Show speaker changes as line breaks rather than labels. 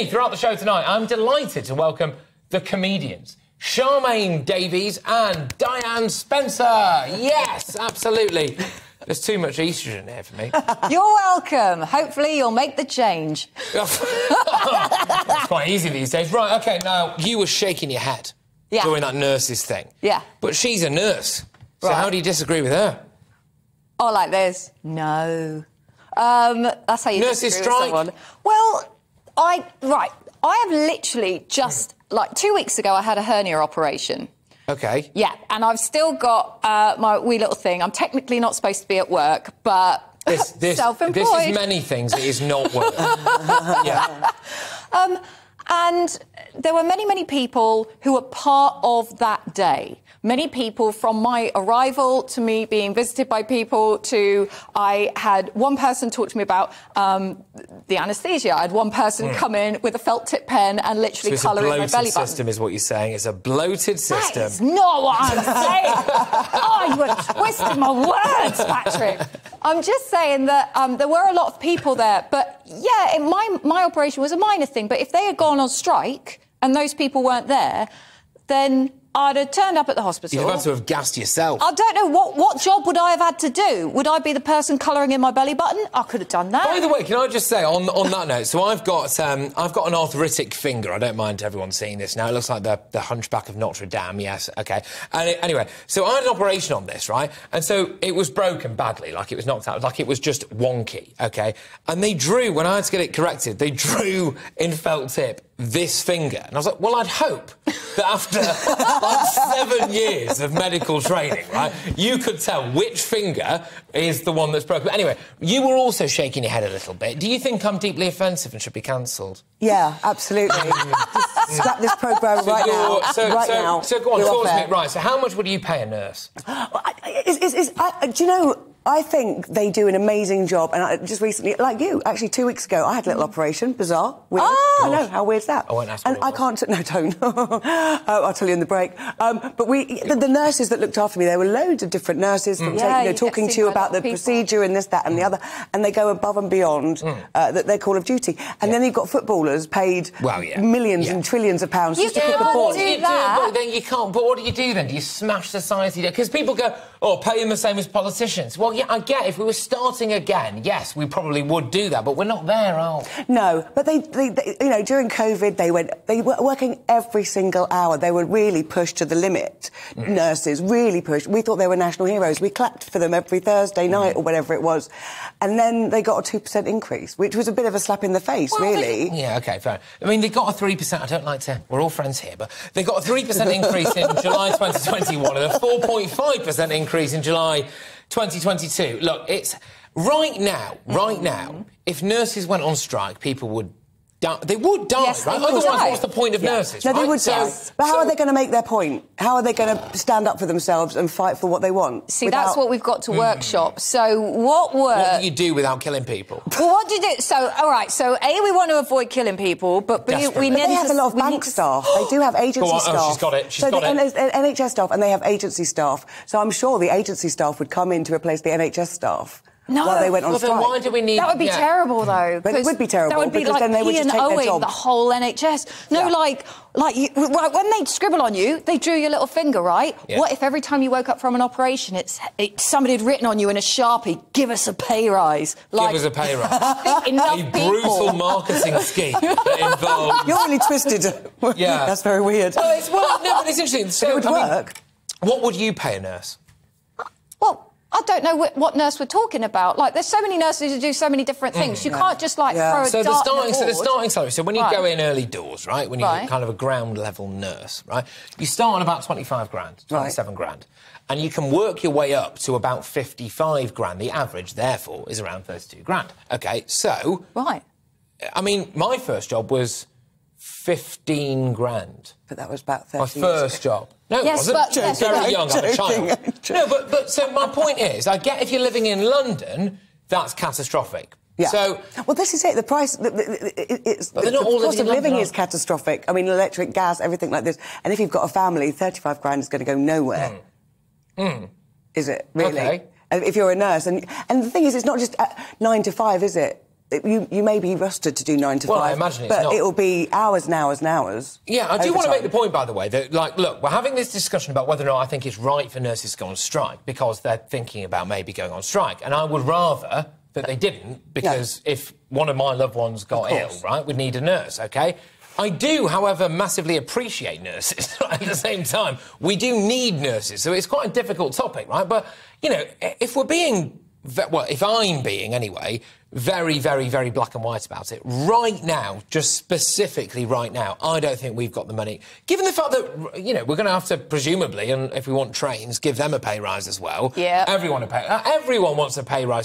me throughout the show tonight, I'm delighted to welcome the comedians. Charmaine Davies and Diane Spencer. Yes, absolutely. There's too much estrogen here for me.
You're welcome. Hopefully, you'll make the change.
it's quite easy these days. Right, okay, now, you were shaking your head
Yeah.
during that nurse's thing.
Yeah.
But she's a nurse. So
Right.
how do you disagree with her?
Oh, like this? No. Um, that's how you
Nurses
disagree with
strike.
someone. Well, I right. I have literally just like two weeks ago. I had a hernia operation.
Okay.
Yeah, and I've still got uh, my wee little thing. I'm technically not supposed to be at work, but
This, this,
self-employed.
this is many things. It is not work. yeah.
Um, and there were many, many people who were part of that day. Many people from my arrival to me being visited by people to I had one person talk to me about um, the anaesthesia. I had one person come in with a felt tip pen and.
So
literally
it's
colour in my belly button.
system, is what you're saying. It's a bloated system.
is not what I'm saying. oh, you were twisting my words, Patrick. I'm just saying that um, there were a lot of people there, but yeah, it, my my operation was a minor thing. But if they had gone on strike and those people weren't there, then I'd have turned up at the hospital.
You've had to have gassed yourself.
I don't know what what job would I have had to do. Would I be the person colouring in my belly button? I could have done that.
By the way, can I just say on on that note? So I've got um, I've got an arthritic finger. I don't mind everyone seeing this now. It looks like the the Hunchback of Notre Dame. Yes, okay. And it- anyway, so I had an operation on this, right? And so it was broken badly, like it was knocked out, like it was just wonky. Okay. And they drew when I had to get it corrected. They drew in felt tip this finger, and I was like, well, I'd hope that after like seven years of medical training, right, you could tell which finger is the one that's broken. But anyway, you were also shaking your head a little bit. Do you think I'm deeply offensive and should be cancelled?
Yeah, absolutely. Just scrap this programme right now.
So,
right
so,
now.
so go on, talk to me. Right, so how much would you pay a nurse?
It's, it's, I, do you know? I think they do an amazing job, and I, just recently, like you, actually two weeks ago, I had a little operation. Bizarre, weird.
Ah!
I know how weird's that?
I won't ask
And I can't. No, don't. uh, I'll tell you in the break. Um, but we, the, the nurses that looked after me, there were loads of different nurses
Mm.
from
Yeah,
take- you know,
you
talking to you
by a lot
about the
people.
procedure and this, that, and the other, and they go above and beyond
Mm.
uh, that their call of duty. And then you've got footballers paid
Well, yeah.
millions
Yeah.
and trillions of pounds
You
just to
can't
kick a ball.
what do you do?
that.
But then you can't. But what do you do then? Do you smash society? Because people go, "Oh, pay them the same as politicians." Well, yeah, I get. If we were starting again, yes, we probably would do that. But we're not there, are we?
No, but they, they, they, you know, during COVID, they went, they were working every single hour. They were really pushed to the limit. Mm. Nurses really pushed. We thought they were national heroes. We clapped for them every Thursday mm. night or whatever it was. And then they got a 2% increase, which was a bit of a slap in the face,
Well,
really.
they- yeah, okay, fair. I mean, they got a three percent. I don't like to. We're all friends here, but they got a three percent increase in July 2021 and a 4.5 percent increase in July 2022. Look, it's right now. Right mm-hmm. now, if nurses went on strike, people would. Die. They would die,
Yes,
right? Otherwise,
die.
what's the point of nurses?
No,
right?
they would
So-
die. But how
so-
are they going to make their point? How are they going to stand up for themselves and fight for what they want?
See,
without-
that's what we've got to workshop. So, what were
Hmm. What do you do without killing people?
Well, what do you do? So, all right. So, a we want to avoid killing people, but b, we
Desperately.
need
But
They have
to,
a lot of bank
to-
staff. They do have agency
Go on. Oh,
staff.
she's got it. She's
so
got
the
it.
N- NHS staff, and they have agency staff. So I'm sure the agency staff would come in to replace the NHS staff
No.
while they went on
Well, then
strike.
why do we need?
That would be
yeah.
terrible, though.
But it would be terrible,
That would be like
then they would just take their
Owen,
job.
the whole NHS. No,
Yeah.
like, like you, right, when they scribble on you, they drew your little finger, right?
Yeah.
What if every time you woke up from an operation, it's it, somebody had written on you in a sharpie, "Give us a pay rise." Like,
Give us a pay rise.
enough
a
people.
brutal marketing scheme that involves.
You're really twisted.
Yeah.
That's very weird.
Well, it's, well, no, but it's interesting. So,
it would
I mean,
work.
what would you pay a nurse?
Well, I don't know what, what nurse we're talking about. Like, there's so many nurses who do so many different things. Mm. You can't just like
Yeah.
throw a
So the
dart in
starting, so the starting salary. So when you
Right.
go in early doors, right, when you're
Right.
kind of a ground level nurse, right, you start on about twenty five grand,
Right.
twenty seven grand, and you can work your way up to about fifty five grand. The average, therefore, is around thirty two grand. Okay, so
Right.
I mean, my first job was fifteen grand.
But that was about 30
My
years
first
ago.
job. No,
Yes,
it wasn't.
but- yes,
very
but-
young. I'm a
Joking,
child.
joking.
No, but but so my point is, I get if you're living in London, that's catastrophic.
Yeah.
So
well, this is it. The price, the, the, it- it's,
But they're
the,
not all
cost
living
of living is catastrophic. I mean, electric, gas, everything like this. And if you've got a family, 35 grand is going to go nowhere. Is it really?
Okay.
If you're a nurse, and and the thing is, it's not just uh, nine to five, is it? You, you may be rusted to do nine to
Well, I
five,
imagine it's
but
not.
it'll be hours and hours and hours.
Yeah, I do want to make the point, by the way, that, like, look, we're having this discussion about whether or not I think it's right for nurses to go on strike because they're thinking about maybe going on strike. And I would rather that they didn't because if one of my loved ones got ill, right, we'd need a nurse, OK? I do, however, massively appreciate nurses at the same time. We do need nurses, so it's quite a difficult topic, right? But, you know, if we're being, well, if I'm being anyway, very, very, very black and white about it. Right now, just specifically right now, I don't think we've got the money. Given the fact that, you know, we're going to have to presumably, and if we want trains, give them a pay rise as well.
Yeah.
Everyone a pay. Uh, everyone wants a pay rise